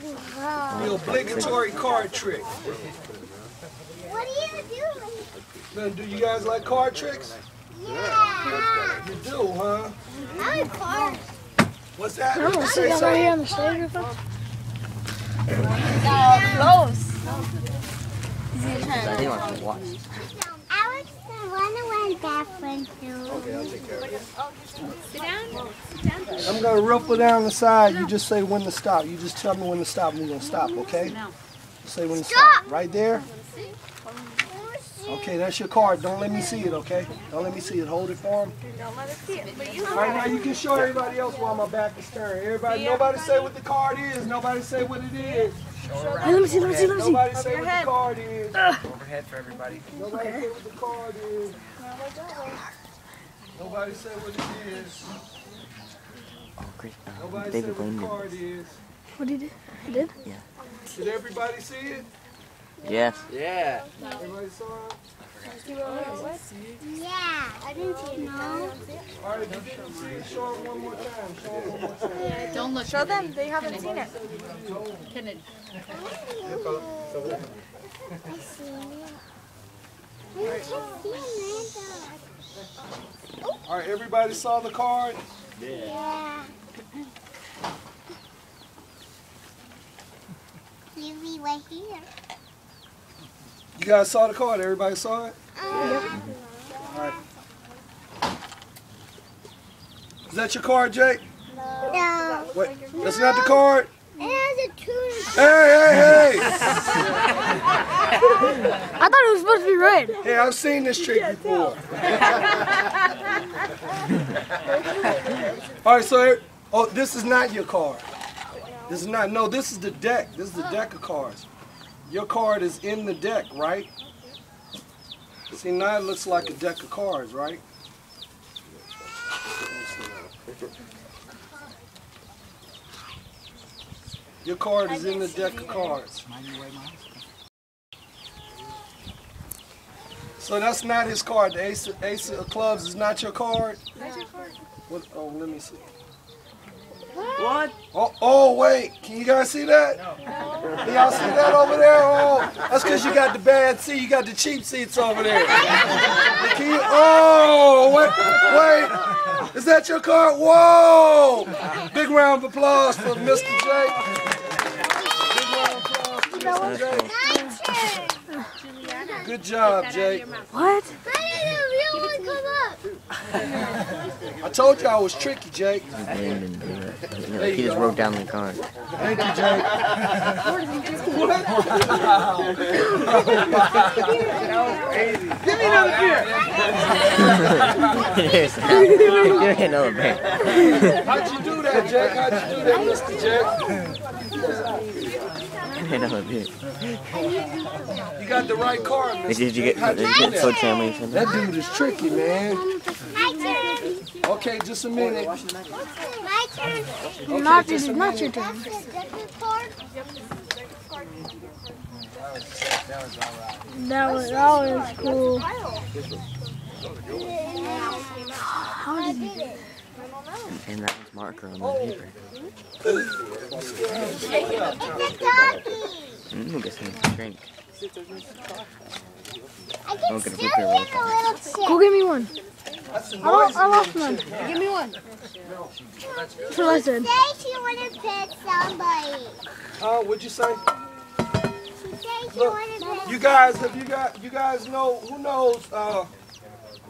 The obligatory card trick. What are you doing? Man, do you guys like card tricks? Yeah. You do, huh? I like cars. What's that? I don't you see say that right here on the stage or something. I didn't want to watch. Okay, I'll take care of it. I'm gonna ruffle down the side. You just say when to stop. You just tell me when to stop. and We're gonna stop, okay? Say when to stop. Right there. Okay, that's your card. Don't let me see it, okay? Don't let me see it. Hold it for him. Right now, you can show everybody else while my back is turned. Everybody, nobody say what the card is. Nobody say what it is. Hey, let me see, let me see, let me see. Nobody say what the card is. Overhead for everybody. Nobody say what the card is. Nobody say what it is. Oh, Chris, uh, Nobody David say what Blaine the did card is. What did he do? He did? Yeah. Did everybody see it? Yes. Yeah. Everybody saw it? Yeah. I didn't see it. No. All right, if you didn't see it, show it one more time. Show it one more time. Don't look. Show them. They haven't seen it. Can it? I seen it. I just seen it. All right, everybody saw the card? Yeah. You be right here. You guys saw the card? Everybody saw it? Um, Is that your card, Jake? no. Wait, that's not the card? It has a tune. Hey, hey, hey! I thought it was supposed to be red. Hey, I've seen this trick before. All right, so, oh, this is not your card. This is not, no, this is the deck. This is the deck of cards. Your card is in the deck, right? See, now it looks like a deck of cards, right? Your card is in the deck of cards. So that's not his card. The ace, ace of clubs is not your card. What? Oh, let me see. What? Oh, oh, wait. Can you guys see that? Can y'all see that over there? Oh, that's because you got the bad seat. You got the cheap seats over there. Can you, oh, wait, wait. Is that your card? Whoa! Big round of applause for Mr. Jake. Big round of applause for Mr. Jake. Good job, Jake. What? How did the real one come up? I told you I was tricky, Jake. Blaine didn't do that. He, just wrote down the card. Thank you, Jake. Give me another beer. Yes. You're getting another bear. How'd you do that, Jake? How'd you do that, Mr. Jake? Another beer. You got the right card, Mr. Did you get, How'd did you you get that? Family said that? That dude is tricky, man. My turn. Okay, just a minute. My turn. Okay, Not, just a it's not your turn. That's the deck of cards. That was, that was cool. How did you do that? And that was marker on the paper. It's a doggy. Mm, we'll get some drink. I can Look at the still picture hear real little chip. Go get me one. That's a I lost, noisy I lost little one. chick. Give me one. That's what I said. She want to pet somebody. Huh? What'd you say? She said she Look, want to pet You guys, have you got? You guys know who knows uh,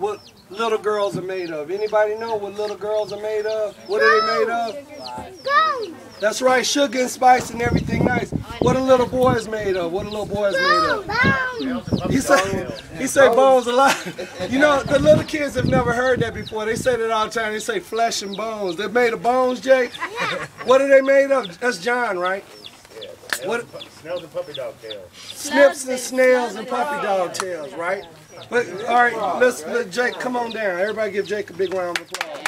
what little girls are made of? Anybody know what little girls are made of? What are they made of? That's right, sugar and spice and everything nice. What a little boy is made of? What a little boy is made of? He say, he say bones a lot. You know, the little kids have never heard that before. They say that all the time. They say flesh and bones. They're made of bones, Jake. What are they made of? That's John, right? What? Snails and puppy dog tails. Snips and snails and puppy dog tails, right? But all right, let's let Jake come on down. Everybody give Jake a big round of applause.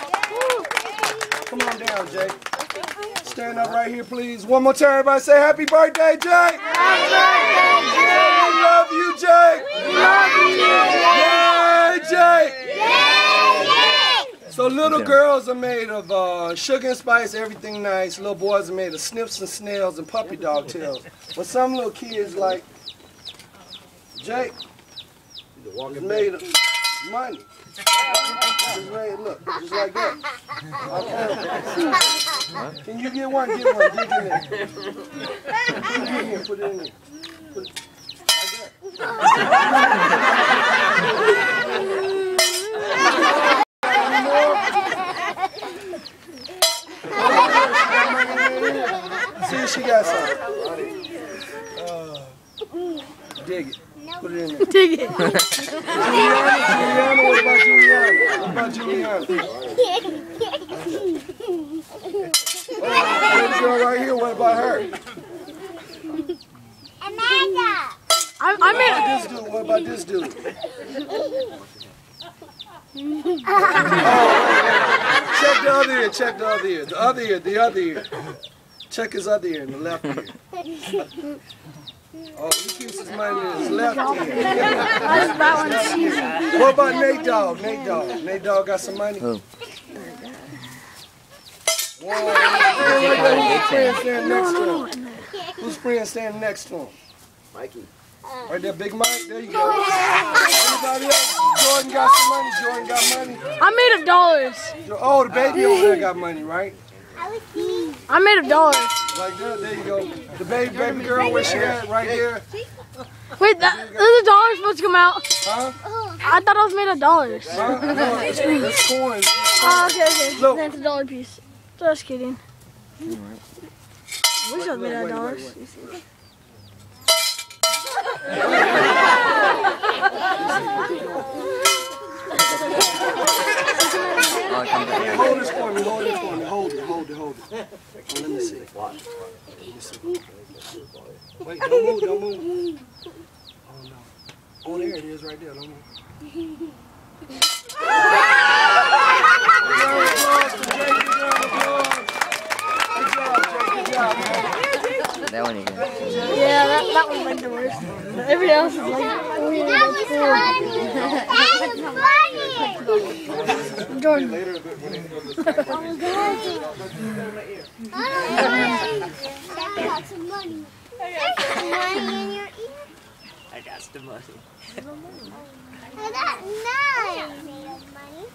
Come on down, Jake. Stand up right here, please. One more time, everybody say happy birthday, Jake. Happy birthday, Jake. We love you, Jake. We love you, Jake. Yay, Jake. So little Okay. girls are made of uh, sugar and spice, everything nice. Little boys are made of snips and snails and puppy dog tails. But some little kids like Jake is made of money. Just made, look, just like that. Okay. Can you get one? Get one. Dig in there. Put it in here. Put it in there. Put it, like that. she got some. Uh, dig it. Put it in there. Dig it. Juliana, Juliana, what about Juliana? What about Juliana? Oh, little girl right here, what about her? Amanda. I, I made This dude, what about this dude? Oh, check the other ear, check the other ear, the other ear, the other ear. Check his other ear, in the left ear. Oh, he keeps his money in his left ear. that, that one's seasoned. What about Nate Dog? Nate Dog. Nate Dog got some money? Who? Whoa. Who's friend standing next to him? Who's friend standing next to him? Mikey. Right there, Big Mike. There you go. Anybody else? Jordan got some money. Jordan got money. I'm made of dollars. Oh, the baby over there got money, right? I was seeing. I'm made of dollars. Like that. There you go. The baby, baby girl, where she at? Right there. Wait, that, is the dollars supposed to come out? Huh? I thought I was made of dollars. Huh? No, it's, it's coins. Oh, okay, okay. Look. Then it's a dollar piece. Just kidding. Wish I was made out of dollars. wait. It comes. Hold this for me. Hold it for me. Hold it. Hold it. Hold it. Oh, let me see. Let me see. Wait, don't move. Don't move. Oh no. Oh, there it is, right there. Don't move. Good job, Jake. Good job, man. That one you can. Yeah, that, that was like the worst. Everything else is like, oh yeah, That was funny. That was funny. Jordan. That got some money. There's some money in your ear. I got the money. I got nine. Money.